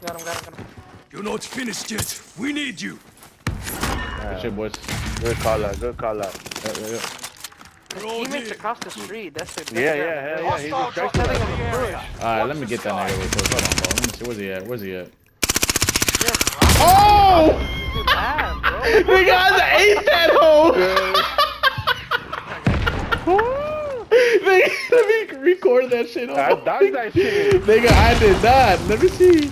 Got him, got him, got him. You're not finished yet. We need you. Good shit, boys. Good call out. Good call out. Yeah, yeah, yeah. His teammates across the street. That's it. Yeah, yeah, yeah, yeah. He's distracted. Alright, let me get that nigga real quick. Hold on, bro. Let me see. Where's he at? Where's he at? Oh! The guys ate that hoe! Let me record that shit. I Hold dodged that shit. Nigga, I did not. Let me see.